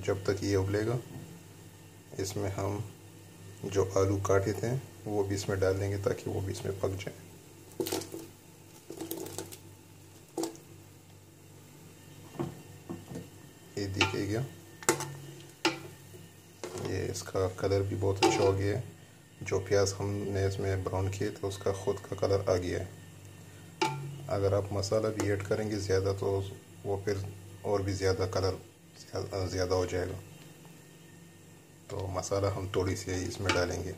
जब तक ये उबलेगा, इसमें हम जो आलू काटे थे, वो भी इसमें डाल देंगे ताकि वो भी इसमें पक जाए। ये देखिएगा। ये इसका कलर भी बहुत अच्छा हो गया है। जो प्याज हमने इसमें ब्राउन किए थे, उसका ख़ुद का कलर आ गया है। अगर आप मसाला भी ऐड करेंगे ज़्यादा तो वो फिर और भी ज़्यादा कलर ज़्यादा हो जाएगा। तो मसाला हम थोड़ी सी इसमें डालेंगे।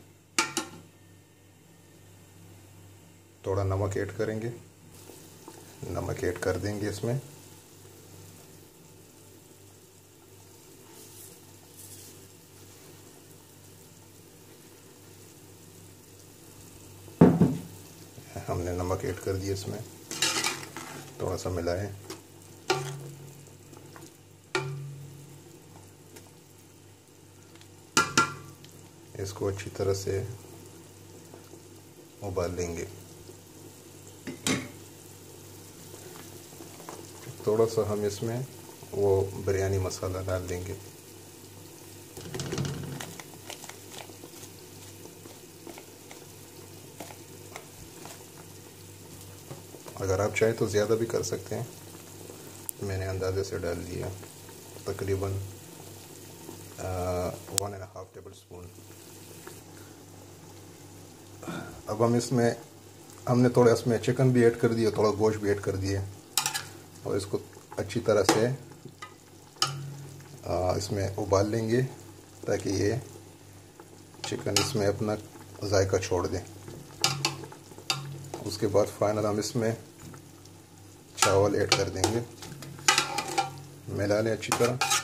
थोड़ा नमक ऐड करेंगे। नमक ऐड कर देंगे इसमें। हमने नमक ऐड कर दिया इसमें। थोड़ा सा मिलाएँ। इसको अच्छी तरह से उबाल लेंगे। थोड़ा सा हम इसमें वो बिरयानी मसाला डाल देंगे। अगर आप चाहें तो ज़्यादा भी कर सकते हैं। मैंने अंदाजे से डाल दिया। तकरीबन वन स्पून अब हम इसमें हमने थोड़ा इसमें चिकन भी ऐड कर दिया थोड़ा गोश्त भी ऐड कर दिया। और इसको अच्छी तरह से आ, इसमें उबाल लेंगे ताकि ये चिकन इसमें अपना जायका छोड़ दें। उसके बाद फाइनल हम इसमें चावल ऐड कर देंगे। मिला लें अच्छी तरह।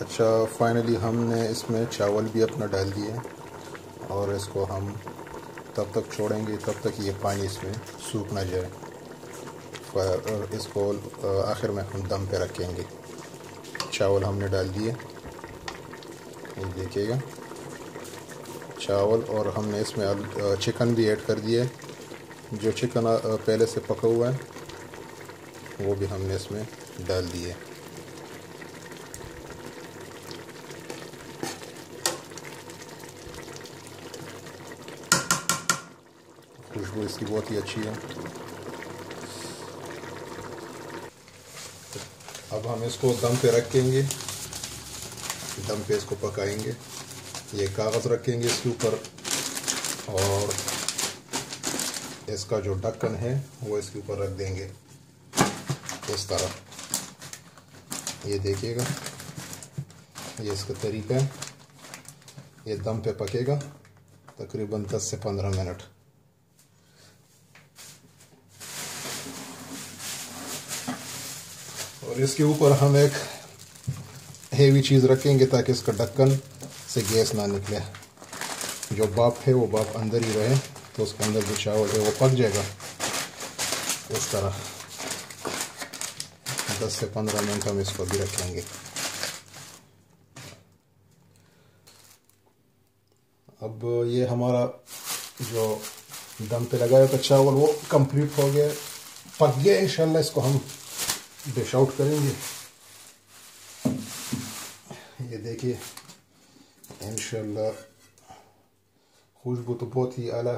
अच्छा फाइनली हमने इसमें चावल भी अपना डाल दिए और इसको हम तब तक छोड़ेंगे, तब तक ये पानी इसमें सूख ना जाए। और इसको आखिर में हम दम पे रखेंगे। चावल हमने डाल दिए। ये देखिएगा। चावल और हमने इसमें चिकन भी ऐड कर दिए। जो चिकन पहले से पका हुआ है, वो भी हमने इसमें डाल दिए। खुशबू इसकी बहुत ही अच्छी है अब हम इसको दम पे रखेंगे दम पे इसको पकाएँगे ये कागज़ रखेंगे इसके ऊपर और इसका जो ढक्कन है वो इसके ऊपर रख देंगे इस तरह ये देखिएगा ये इसका तरीका है ये दम पे पकेगा तकरीबन 10 से 15 मिनट और इसके ऊपर हम एक हेवी चीज़ रखेंगे ताकि इसका ढक्कन से गैस ना निकले। जो बाप है, वो बाप अंदर ही रहे तो उसके अंदर जो चावल है, वो पक जाएगा। इस तरह। 10 से 15 मिनट हम इसको भी रखेंगे। अब ये हमारा जो दम पे लगाया था चावल, वो कंप्लीट हो गया। पक गया, इंशाल्लाह इसको हम डिश आउट करेंगे। ये देखिए इंशाल्लाह खुशबू तो बहुत ही आला।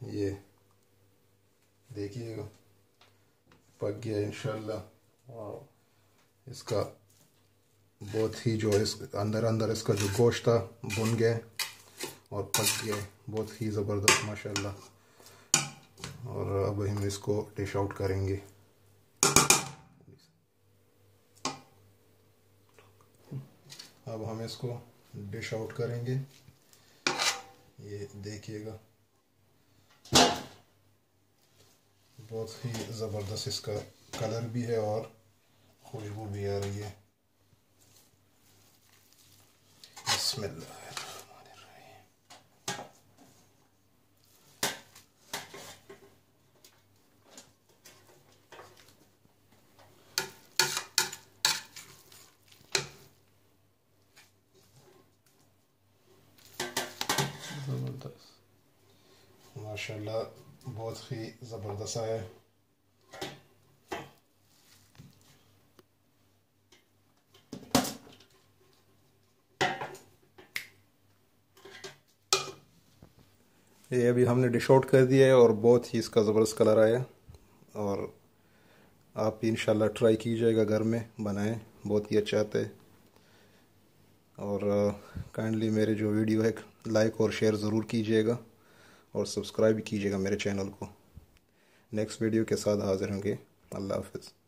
ये देखिएगा पक गया इंशाल्लाह। इसका बहुत ही जो इस अंदर अंदर इसका जो गोश्त था बुन गया। और पक गया बहुत ही ज़बरदस्त, माशाल्लाह। और अब हम इसको डिश आउट करेंगे। अब हम इसको डिश आउट करेंगे। ये देखिएगा। बहुत ही ज़बरदस्त इसका कलर भी है और खुशबू भी आ रही है। बिस्मिल्लाह। माशाल्लाह बहुत ही ज़बरदस्त है ये अभी हमने डिश आउट कर दिया है और बहुत ही इसका ज़बरदस्त कलर आया और आप इन ट्राई कीजिएगा घर में बनाएँ, बहुत ही अच्छा आता है। और काइंडली मेरे जो वीडियो है लाइक और शेयर ज़रूर कीजिएगा। और सब्सक्राइब कीजिएगा मेरे चैनल को। नेक्स्ट वीडियो के साथ हाजिर होंगे। अल्लाह हाफिज़।